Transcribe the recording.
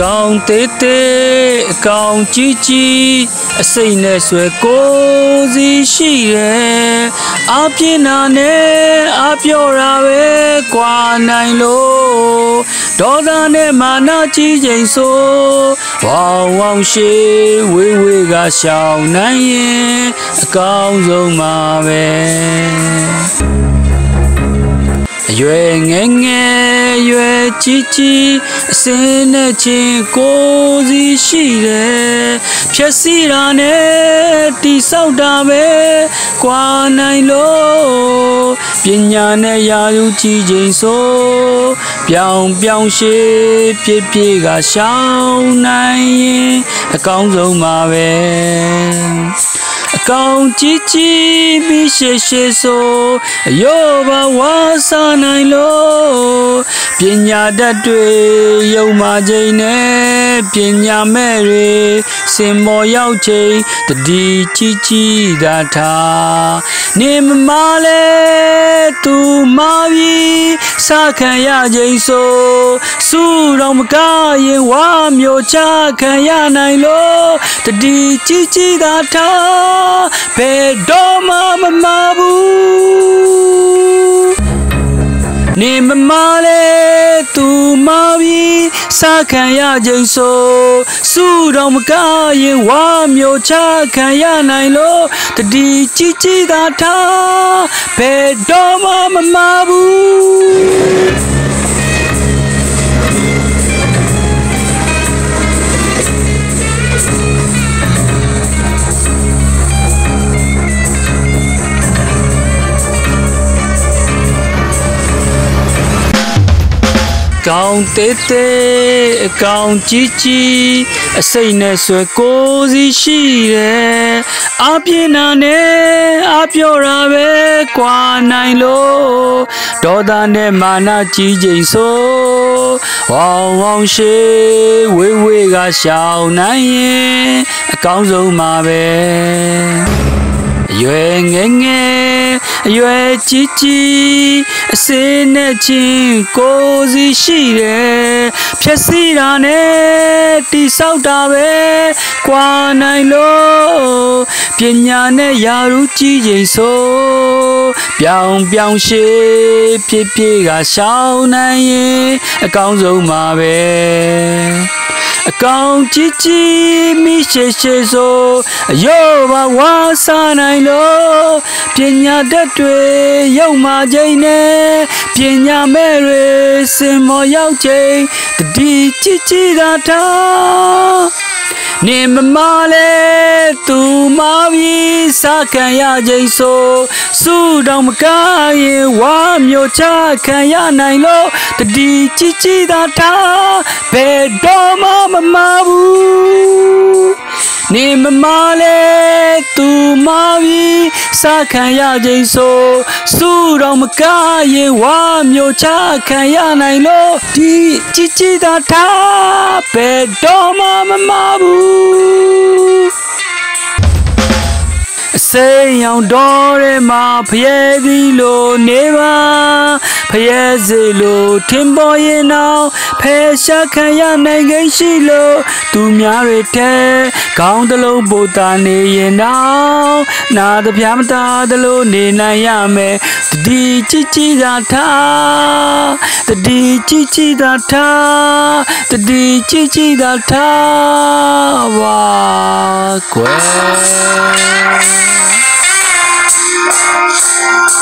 ကောင်သေးသေးအကောင်ကြီးကြီးအစိမ့်နဲ့ဆွဲကိုစီရှိတယ်အပြင်းနာနဲ့အပြော့တာပဲကွာနိုင်လို့ဒေါသနဲ့မာနကြီးချိန်ဆိုဝေါင်ဝေါင်ရှိဝေးဝေးကရှောင်နိုင်ရင်အကောင်းဆုံးပါပဲအရွယ်ငယ်ငယ် ရွယ်ကြီးကြီးအစင်းနဲ့ချင်းကိုစီရှိတယ်ဖြက်စီတာနဲ့တိဆောက်တာပဲကွာနိုင်လို့ပညာနဲ့ရာယူကြီးချိန်ဆိုပြောင်ပြောင်ရှိဖြစ်ဖြစ်ကရှောင်းနိုင်ရင်အကောင်းဆုံးပါပဲအ ကောင်ကြီးကြီးပြီးရှေရှေဆိုအယောဘဝါစာနိုင်လို့ပညာတတ်တွေယုံမာခြင်းနဲ့ ပညာမဲ့တွေစင်မော်ရောက်ချိန်တတိကြီးကြီးသာထားနေမမလဲသူမပြီးစခံရခြင်းဆိုစုတော်မကားရင်ဝါမျိုးချခံရနိုင်လို့တတိကြီးကြီးသာထားဘယ်တော့မှမမဘူးနေမမလဲသူမပြီး စခံရခြင်းဆိုစုတော်မကားရင်ဝါမျိုးချခံရနိုင်လို့တတိကြီးကြီးသာထားဘယ်တော့မှမမဘူး ကောင်သေးသေးအကောင်ကြီးကြီးအစိမ့်နဲ့ဆွဲကိုစီရှိတယ်အပြင်းနာနဲ့အပြော့တာပဲကွာနိုင်လို့ဒေါသနဲ့မာနကြီးချိန်ဆိုဝေါင်ဝေါင်ရှိဝေးဝေးကရှောင်နိုင်ရင်အကောင်းဆုံးပါပဲအရွယ်ငယ်ငယ် အရွယ်ကြီးကြီးအစင်းနဲ့ချင်းကိုစီရှိတယ်ဖြက်စီတာနဲ့တိဆောက်တာပဲကွာနိုင်လို့ပညာနဲ့ယာရုကြီးချိန်ဆိုပြောင်ပြောင်ရှိဖြစ်ဖြစ်ကရှောင်းနိုင်ရင်အကောင်းဆုံးပါပဲ အကောင်ကြီးကြီးမိရှိရှိဆိုအယောဘဝါစာနိုင်လို့ပညာတတ်တွေရုပ်မာခြင်းနဲ့ပညာမဲ့တွေစင်မော်ရောက်ခြင်းတတိကြီးကြီးသာထား နေမမလဲသူမပြီးစခံရခြင်းဆိုစုတော်မကားရင်ဝါမျိုးချခံရနိုင်လို့တတိကြီးကြီးသာထားဘယ်တော့မှမမဘူးနေမမလဲသူမပြီး စခံရခြင်းဆိုစုတော်မကားရင်ဝါမျိုးချခံရနိုင်လို့ဒီကြီးကြီးသာထားဘယ်တော့မှမမဘူးအ စိမ်းရောင်တော်ထဲမှာဖျဲပြီးလို့နေပါဖျဲစေလို့ထင်ပေါ်ရင်တော့ဖဲရှားခံရနိုင်ကိရှိလို့သူများတွေထဲကောင်းတလုံးပိုတာနေရင်တော့နာတပြားမတာတလို့နေနိုင်ရမယ်တတိချစ်ချစ်သာထားတတိချစ်ချစ်သာထားတတိချစ်ချစ်သာထားဝါကွယ် Thank you.